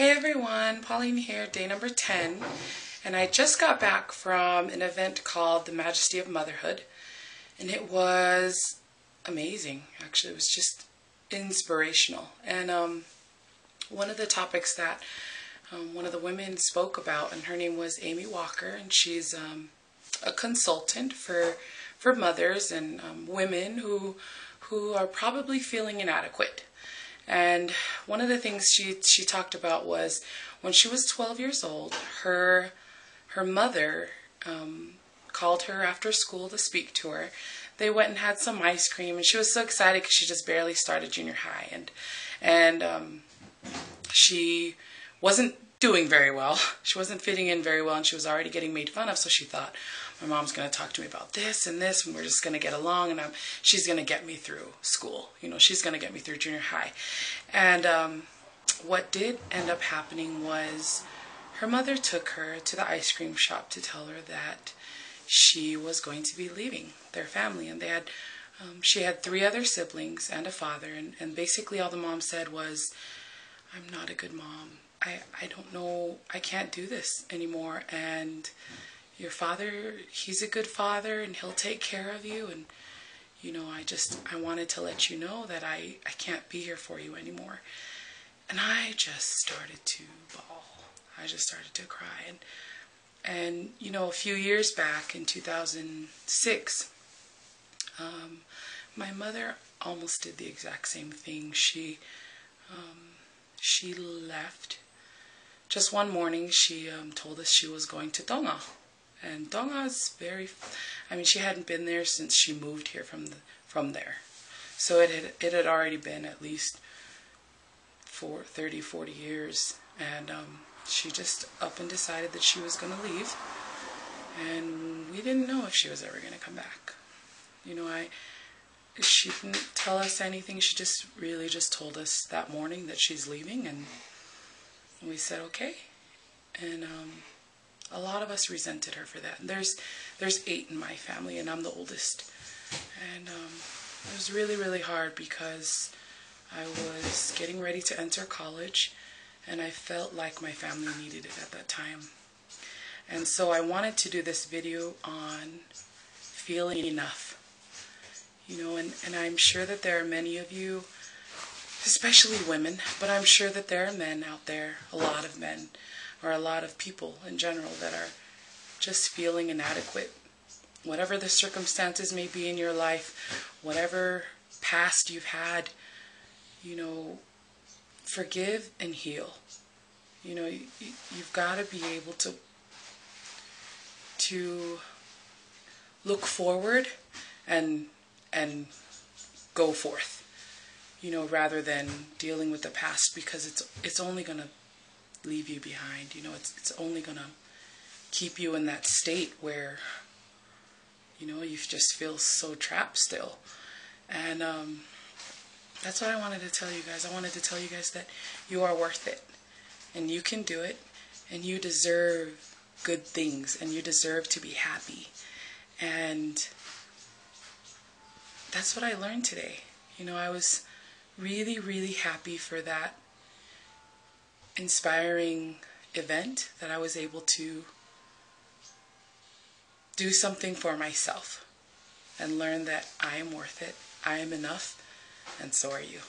Hey everyone, Pauline here, day number 10, and I just got back from an event called The Majesty of Motherhood, and it was amazing. Actually, it was just inspirational. And um, one of the topics that um, one of the women spoke about, and her name was Amy Walker, and she's um, a consultant for for mothers and um, women who who are probably feeling inadequate and one of the things she she talked about was when she was 12 years old, her her mother um, called her after school to speak to her. They went and had some ice cream, and she was so excited because she just barely started junior high, and and um, she wasn't doing very well. She wasn't fitting in very well, and she was already getting made fun of. So she thought, my mom's going to talk to me about this and this, and we're just going to get along, and I'm, she's going to get me through school. You know, she's going to get me through junior high. And um, what did end up happening was her mother took her to the ice cream shop to tell her that she was going to be leaving their family, and they had. Um, she had three other siblings and a father, and, and basically all the mom said was, I'm not a good mom. I, I don't know, I can't do this anymore. And your father, he's a good father and he'll take care of you. And, you know, I just, I wanted to let you know that I, I can't be here for you anymore. And I just started to bawl. I just started to cry. And, and you know, a few years back in 2006, um, my mother almost did the exact same thing. She, um, she left just one morning, she um, told us she was going to Tonga. And Tonga is very, I mean, she hadn't been there since she moved here from the, from there. So it had, it had already been at least for 30, 40 years. And um, she just up and decided that she was going to leave. And we didn't know if she was ever going to come back. You know, I, she didn't tell us anything. She just really just told us that morning that she's leaving and we said, okay. And um, a lot of us resented her for that. There's, there's eight in my family, and I'm the oldest. And um, it was really, really hard because I was getting ready to enter college, and I felt like my family needed it at that time. And so I wanted to do this video on feeling enough. You know, and, and I'm sure that there are many of you especially women, but I'm sure that there are men out there, a lot of men, or a lot of people in general that are just feeling inadequate. Whatever the circumstances may be in your life, whatever past you've had, you know, forgive and heal. You know, you, you've got to be able to to look forward and and go forth you know, rather than dealing with the past because it's it's only to leave you behind. You know, it's it's only to keep you in that state where you know you just feel so trapped still. And um, that's what I wanted to tell you guys. I wanted to tell you guys that you are worth it, and you can do it, and you deserve good things, and you deserve to be happy. And that's what I learned today. You know, I was really, really happy for that inspiring event that I was able to do something for myself and learn that I am worth it, I am enough, and so are you.